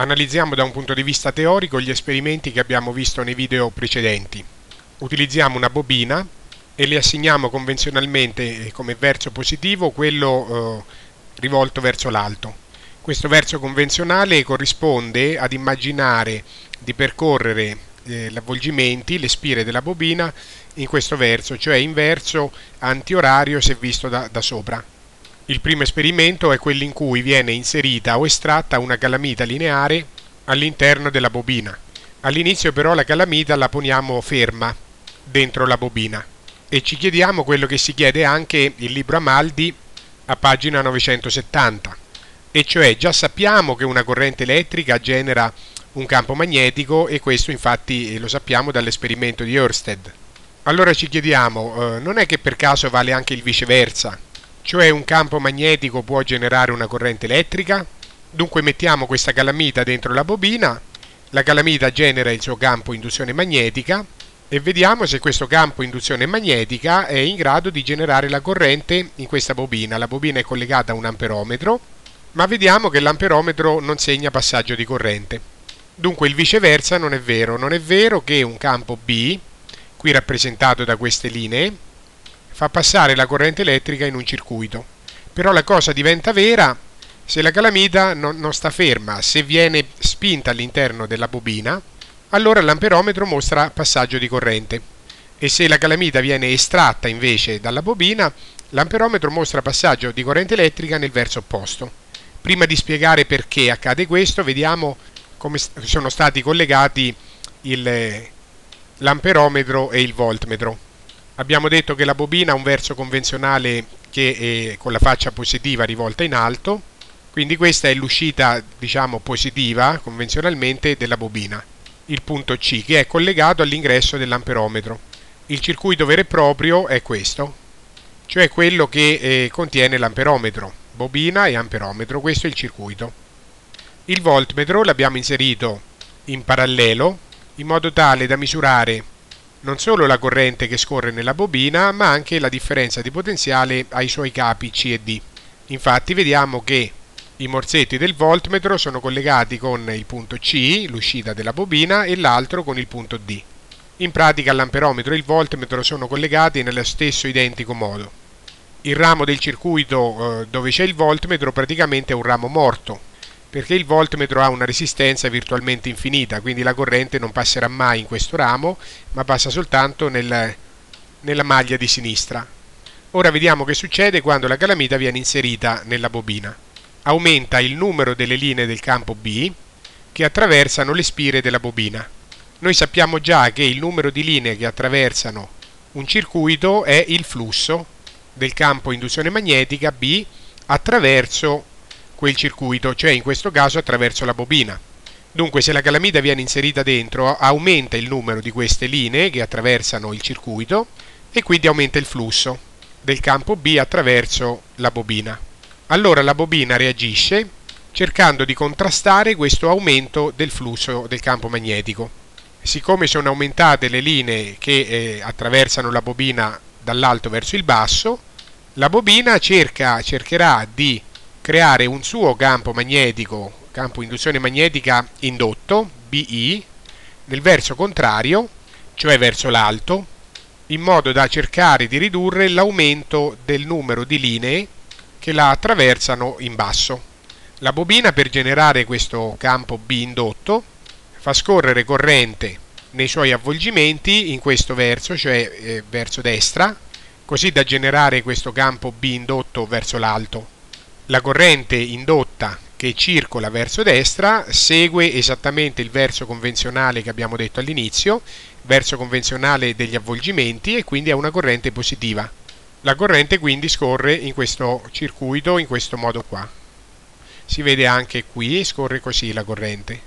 Analizziamo da un punto di vista teorico gli esperimenti che abbiamo visto nei video precedenti. Utilizziamo una bobina e le assegniamo convenzionalmente eh, come verso positivo quello eh, rivolto verso l'alto. Questo verso convenzionale corrisponde ad immaginare di percorrere eh, gli avvolgimenti, le spire della bobina in questo verso, cioè in verso antiorario se visto da, da sopra. Il primo esperimento è quello in cui viene inserita o estratta una calamita lineare all'interno della bobina. All'inizio però la calamita la poniamo ferma dentro la bobina e ci chiediamo quello che si chiede anche il libro Amaldi a pagina 970 e cioè già sappiamo che una corrente elettrica genera un campo magnetico e questo infatti lo sappiamo dall'esperimento di Ørsted. Allora ci chiediamo, eh, non è che per caso vale anche il viceversa? Cioè un campo magnetico può generare una corrente elettrica? Dunque mettiamo questa calamita dentro la bobina, la calamita genera il suo campo induzione magnetica e vediamo se questo campo induzione magnetica è in grado di generare la corrente in questa bobina. La bobina è collegata a un amperometro, ma vediamo che l'amperometro non segna passaggio di corrente. Dunque il viceversa non è vero, non è vero che un campo B, qui rappresentato da queste linee, fa passare la corrente elettrica in un circuito. Però la cosa diventa vera se la calamita non, non sta ferma, se viene spinta all'interno della bobina, allora l'amperometro mostra passaggio di corrente e se la calamita viene estratta invece dalla bobina, l'amperometro mostra passaggio di corrente elettrica nel verso opposto. Prima di spiegare perché accade questo, vediamo come sono stati collegati l'amperometro e il voltmetro. Abbiamo detto che la bobina ha un verso convenzionale che è con la faccia positiva rivolta in alto, quindi questa è l'uscita diciamo positiva convenzionalmente della bobina, il punto C che è collegato all'ingresso dell'amperometro. Il circuito vero e proprio è questo, cioè quello che eh, contiene l'amperometro, bobina e amperometro, questo è il circuito. Il voltmetro l'abbiamo inserito in parallelo in modo tale da misurare non solo la corrente che scorre nella bobina, ma anche la differenza di potenziale ai suoi capi C e D. Infatti vediamo che i morsetti del voltmetro sono collegati con il punto C, l'uscita della bobina, e l'altro con il punto D. In pratica l'amperometro e il voltmetro sono collegati nello stesso identico modo. Il ramo del circuito eh, dove c'è il voltmetro praticamente è un ramo morto, perché il voltmetro ha una resistenza virtualmente infinita, quindi la corrente non passerà mai in questo ramo, ma passa soltanto nel, nella maglia di sinistra. Ora vediamo che succede quando la calamita viene inserita nella bobina. Aumenta il numero delle linee del campo B che attraversano le spire della bobina. Noi sappiamo già che il numero di linee che attraversano un circuito è il flusso del campo induzione magnetica B attraverso quel circuito, cioè in questo caso attraverso la bobina. Dunque se la calamita viene inserita dentro aumenta il numero di queste linee che attraversano il circuito e quindi aumenta il flusso del campo B attraverso la bobina. Allora la bobina reagisce cercando di contrastare questo aumento del flusso del campo magnetico. Siccome sono aumentate le linee che eh, attraversano la bobina dall'alto verso il basso, la bobina cerca, cercherà di creare un suo campo magnetico, campo induzione magnetica indotto, BI, nel verso contrario, cioè verso l'alto, in modo da cercare di ridurre l'aumento del numero di linee che la attraversano in basso. La bobina per generare questo campo B indotto fa scorrere corrente nei suoi avvolgimenti in questo verso, cioè eh, verso destra, così da generare questo campo B indotto verso l'alto la corrente indotta che circola verso destra segue esattamente il verso convenzionale che abbiamo detto all'inizio, verso convenzionale degli avvolgimenti e quindi è una corrente positiva. La corrente quindi scorre in questo circuito in questo modo qua. Si vede anche qui, scorre così la corrente.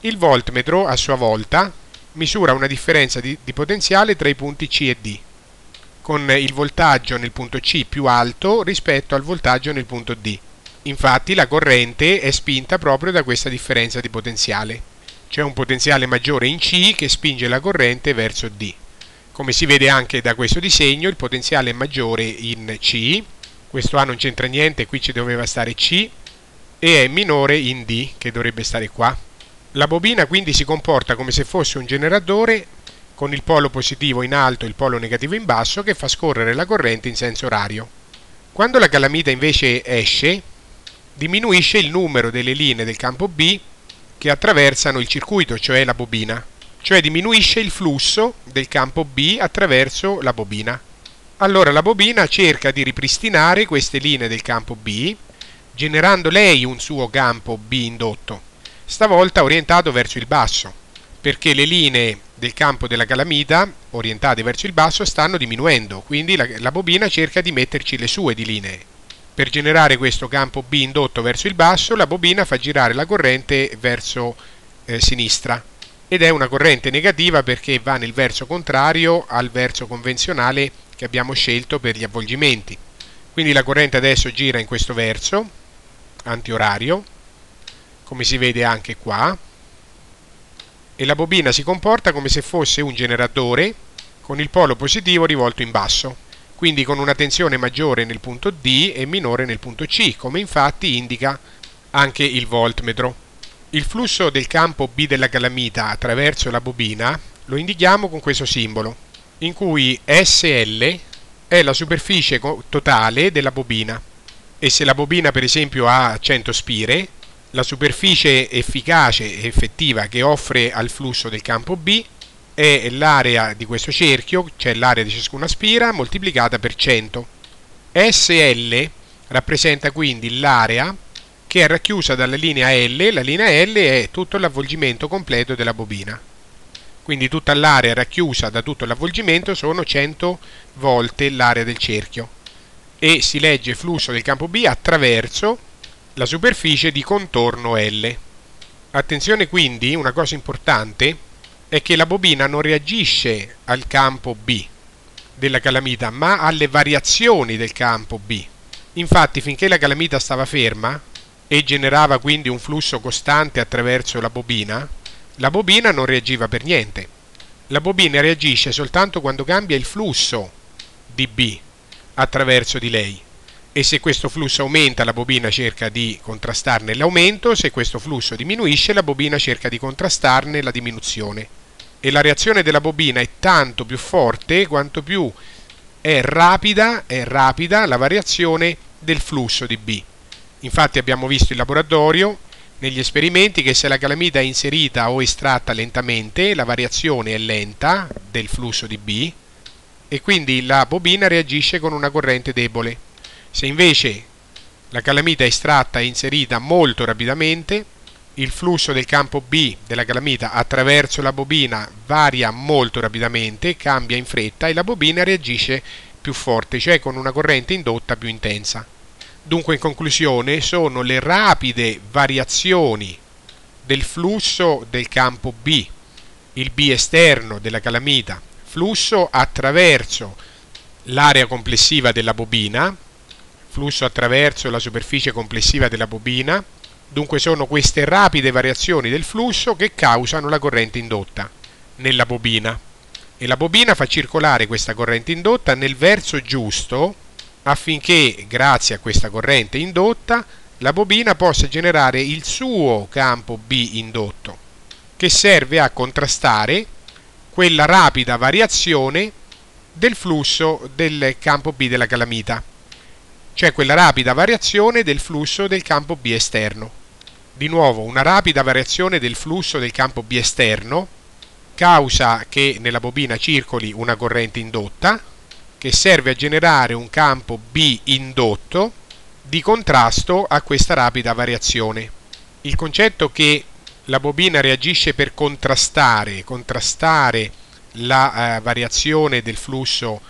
Il voltmetro a sua volta misura una differenza di, di potenziale tra i punti C e D con il voltaggio nel punto C più alto rispetto al voltaggio nel punto D. Infatti la corrente è spinta proprio da questa differenza di potenziale. C'è un potenziale maggiore in C che spinge la corrente verso D. Come si vede anche da questo disegno, il potenziale è maggiore in C. Questo A non c'entra niente, qui ci doveva stare C. e è minore in D, che dovrebbe stare qua. La bobina quindi si comporta come se fosse un generatore con il polo positivo in alto e il polo negativo in basso che fa scorrere la corrente in senso orario. Quando la calamita invece esce, diminuisce il numero delle linee del campo B che attraversano il circuito, cioè la bobina, cioè diminuisce il flusso del campo B attraverso la bobina. Allora la bobina cerca di ripristinare queste linee del campo B, generando lei un suo campo B indotto, stavolta orientato verso il basso, perché le linee del campo della calamita orientate verso il basso stanno diminuendo, quindi la, la bobina cerca di metterci le sue di linee. Per generare questo campo B indotto verso il basso, la bobina fa girare la corrente verso eh, sinistra ed è una corrente negativa perché va nel verso contrario al verso convenzionale che abbiamo scelto per gli avvolgimenti. Quindi la corrente adesso gira in questo verso, antiorario, come si vede anche qua, e la bobina si comporta come se fosse un generatore con il polo positivo rivolto in basso, quindi con una tensione maggiore nel punto D e minore nel punto C, come infatti indica anche il voltmetro. Il flusso del campo B della calamita attraverso la bobina lo indichiamo con questo simbolo, in cui SL è la superficie totale della bobina e se la bobina per esempio ha 100 spire, la superficie efficace e effettiva che offre al flusso del campo B è l'area di questo cerchio, cioè l'area di ciascuna spira, moltiplicata per 100. SL rappresenta quindi l'area che è racchiusa dalla linea L, la linea L è tutto l'avvolgimento completo della bobina. Quindi tutta l'area racchiusa da tutto l'avvolgimento sono 100 volte l'area del cerchio e si legge flusso del campo B attraverso la superficie di contorno L. Attenzione quindi, una cosa importante è che la bobina non reagisce al campo B della calamita, ma alle variazioni del campo B. Infatti, finché la calamita stava ferma, e generava quindi un flusso costante attraverso la bobina, la bobina non reagiva per niente. La bobina reagisce soltanto quando cambia il flusso di B attraverso di lei e se questo flusso aumenta la bobina cerca di contrastarne l'aumento, se questo flusso diminuisce la bobina cerca di contrastarne la diminuzione. E la reazione della bobina è tanto più forte quanto più è rapida, è rapida la variazione del flusso di B. Infatti abbiamo visto in laboratorio negli esperimenti che se la calamita è inserita o estratta lentamente la variazione è lenta del flusso di B e quindi la bobina reagisce con una corrente debole. Se invece la calamita è estratta e inserita molto rapidamente, il flusso del campo B della calamita attraverso la bobina varia molto rapidamente, cambia in fretta e la bobina reagisce più forte, cioè con una corrente indotta più intensa. Dunque in conclusione sono le rapide variazioni del flusso del campo B, il B esterno della calamita, flusso attraverso l'area complessiva della bobina, flusso attraverso la superficie complessiva della bobina, dunque sono queste rapide variazioni del flusso che causano la corrente indotta nella bobina. E la bobina fa circolare questa corrente indotta nel verso giusto affinché grazie a questa corrente indotta la bobina possa generare il suo campo B indotto che serve a contrastare quella rapida variazione del flusso del campo B della calamita, cioè quella rapida variazione del flusso del campo B esterno. Di nuovo, una rapida variazione del flusso del campo B esterno causa che nella bobina circoli una corrente indotta, che serve a generare un campo B indotto di contrasto a questa rapida variazione. Il concetto che la bobina reagisce per contrastare, contrastare la eh, variazione del flusso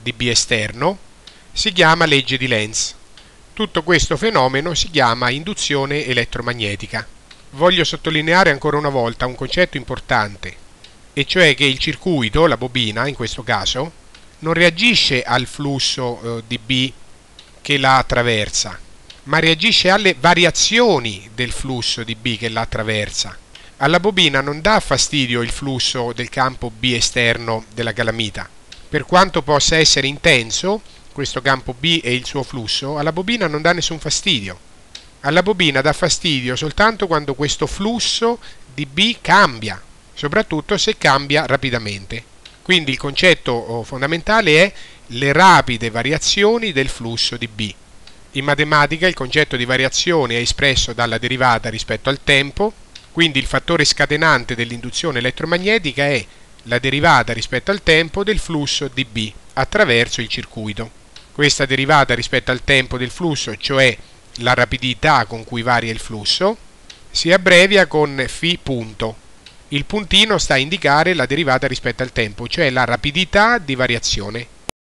di B esterno si chiama legge di Lenz. Tutto questo fenomeno si chiama induzione elettromagnetica. Voglio sottolineare ancora una volta un concetto importante, e cioè che il circuito, la bobina in questo caso, non reagisce al flusso eh, di B che la attraversa, ma reagisce alle variazioni del flusso di B che la attraversa. Alla bobina non dà fastidio il flusso del campo B esterno della calamita. Per quanto possa essere intenso, questo campo B e il suo flusso, alla bobina non dà nessun fastidio. Alla bobina dà fastidio soltanto quando questo flusso di B cambia, soprattutto se cambia rapidamente. Quindi il concetto oh, fondamentale è le rapide variazioni del flusso di B. In matematica il concetto di variazione è espresso dalla derivata rispetto al tempo, quindi il fattore scatenante dell'induzione elettromagnetica è la derivata rispetto al tempo del flusso di B attraverso il circuito. Questa derivata rispetto al tempo del flusso, cioè la rapidità con cui varia il flusso, si abbrevia con φ punto. Il puntino sta a indicare la derivata rispetto al tempo, cioè la rapidità di variazione